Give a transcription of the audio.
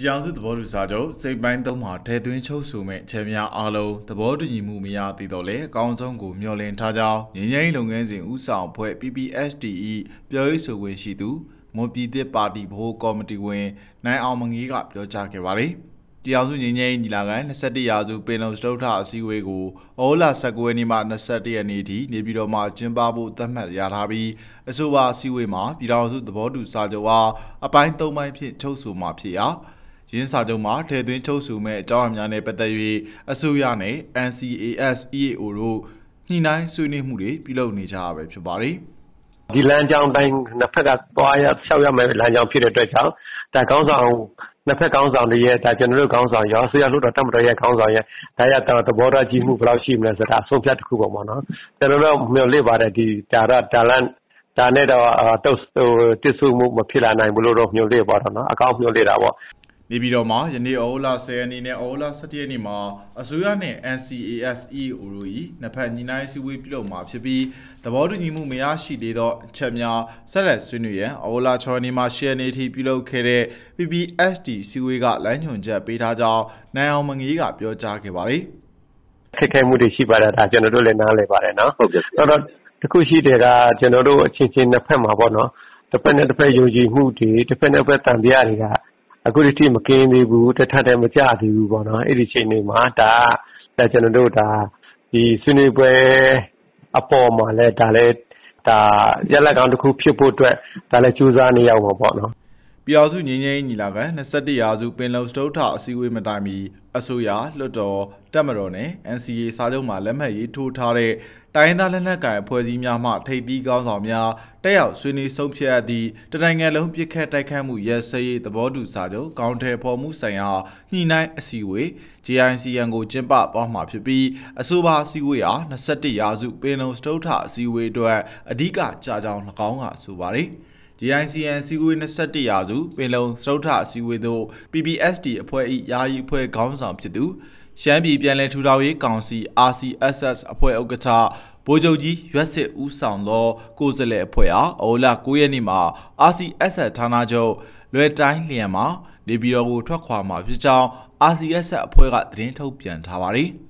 ပြည်အောင်စုသဘောတူစာချုပ်စိတ်ပိုင်းသုံးမှာထဲသွင်းချုပ်ဆိုမဲ့ခြေများအားလုံးသဘောတူညီမှုမရသေးတော့လေအကောင်းဆုံးကိုမျှော်လင့်ထားကြောင်းငြိမ်းချမ်းရေးလုပ်ငန်းစဉ်ဦးဆောင်ဖွဲ့ PPSDE ပြောရေးဆိုခွင့်ရှိသူမွန်ပြည်သစ်ပါတီဗဟိုကော်မတီဝင်နိုင်အောင်မငေးကပြောကြားခဲ့ပါတယ်။တရားစုငြိမ်းချမ်းရေးညီလာခံ21ရာစုပင်လုံစတုထအစည်းအဝေးကိုဩလာ19ရက်နေ့မှ21ရက်နေ့ထိနေပြည်တော်မှာကျင်းပဖို့သတ်မှတ်ရထားပြီးအဆိုပါအစည်းအဝေးမှာပြည်ထောင်စုသဘောတူစာချုပ်အားအပိုင်း၃ပိုင်းဖြင့်ချုပ်ဆိုမှာဖြစ်ရာ ရင်းစာချုပ်မှာထည့်သွင်းချုပ်ဆိုမဲ့အကြောင်းအများနဲ့ပတ်သက်၍အစိုးရနဲ့ NCAS EAO တို့ညှိနှိုင်းဆွေးနွေးမှုတွေပြုလုပ်နေကြရပဲဖြစ်ပါတယ်။ဒီလမ်းကြောင်းတိုင်းနှစ်ဖက်ကသွားရဆောက်ရမယ့်လမ်းကြောင်းဖြစ်တဲ့အတွက်ကြောင့်ဒါကောင်းဆောင်နှစ်ဖက်ကောင်းဆောင်တွေရဲ့ဒါကျွန်တော်တို့ကောင်းဆောင်ရောဆရာလို့တော့တမတော်ရဲ့ကောင်းဆောင်ရဲ့ဒါရတော့သဘောထားကြီးမှုဘယ်လောက်ရှိမလဲဆိုတာအဆုံးဖြတ်တစ်ခုပေါ့နော်ကျွန်တော်တို့မျှော်လင့်ပါတယ်ဒီဒါရတာလန်ဒါနဲ့တော့တုတ်တစ်ဆူမှုမဖြစ်လာနိုင်ဘူးလို့တော့မျှော်လင့်ပါတော့နော်အကောင်းမျှော်လင့်တာပေါ့ နေပြည်တော်မှာယနေ့ဩလာ10ရက်နေ့နဲ့ဩလာ17ရက်နေ့မှာအစိုးရနဲ့ NCAS EAO တို့၏နှစ်ဖက်ညီနိုင်စည်းဝေးပြုလုပ်မှာဖြစ်ပြီးသဘောတူညီမှုမရရှိသေးသောအချက်များဆက်လက်ဆွေးနွေးရန်ဩလာ6ရက်နေ့မှာ10ရက်နေ့ထိပြုလုပ်ခဲ့တဲ့ PPSD စည်းဝေးကလမ်းညွှန်ချက်ပေးထားကြောင်းနိုင်အောင်မငေးကပြောကြားခဲ့ပါတယ်ခက်ခဲမှုတွေရှိပါတယ်ဒါကျွန်တော်တို့လည်းနားလည်ပါတယ်နော်ဟုတ်ကဲ့တော့တခုရှိတယ်ကကျွန်တော်တို့အချင်းချင်းနှစ်ဖက်မှာပေါ့နော်တစ်ဖက်နဲ့တစ်ဖက်ယုံကြည်မှုတွေတစ်ဖက်နဲ့တစ်ဖက်တန်ပြတွေက အခုဒီထိမကင်းသေးဘူးတထက်တည်းမကြသေးဘူးပေါ့နော်အဲ့ဒီချိန်တွေမှာဒါဒါကျွန်တော်တို့ဒါဒီဆွေးနွေးပွဲအပေါ်မှာလဲဒါလဲဒါရလက်ကောင်တစ်ခုဖြစ်ဖို့အတွက်ဒါလဲကြိုးစားနေရအောင်ပေါ့နော် ပြည်အောင်စုငြိမ်းချမ်းရေးညီလာခံ21ရာစုပင်လုံစတုထအစည်းအဝေးမတိုင်မီအစိုးရလွှတ်တော်တပ်မတော်နဲ့ NCA စာချုပ်မှာလက်မှတ်ရေးထိုးထားတဲ့တိုင်းသားလက်နက်ကိုင်အဖွဲ့အစည်းများမှထိပ်သီးကောင်းဆောင်များတက်ရောက်ဆွေးနွေးဆုံးဖြတ်သည့်တနိုင်ငံလုံးပြစ်ခတ်တိုက်ခတ်မှုရဲစရေးသဘောတူစာချုပ်ကောင်းတယ်ဖော်မှုဆိုင်ရာညှိနှိုင်းအစည်းအဝေး JICN ကိုကျင်းပသွားမှာဖြစ်ပြီးအဆိုပါအစည်းအဝေးဟာ21ရာစုပင်လုံစတုထအစည်းအဝေးအတွက်အဓိကကြာကြောင်း၎င်းကဆိုပါတယ်။ JICN စီဝေး21ရာစုပင်လုံစတုထအစည်းအဝေးသို့ PPSD အဖွဲ့၏ယာယီအဖွဲ့ခေါင်းဆောင်ဖြစ်သူရှမ်းပြည်ပြည်လဲထူထောင်ရေးကောင်စီ RCSS အဖွဲ့ဥက္ကဋ္ဌဗိုလ်ချုပ်ကြီးရွက်စစ်ဦးဆောင်သောကိုယ်စားလှယ်အဖွဲ့အားအော်လာ9ရက်နေ့မှာ RCSS ဌာနချုပ်လွယ်တိုင်းလျံမှာနေပြည်တော်ကိုထွက်ခွာမှာဖြစ်ကြောင်း RCSS အဖွဲ့ကသတင်းထုတ်ပြန်ထားပါတယ်။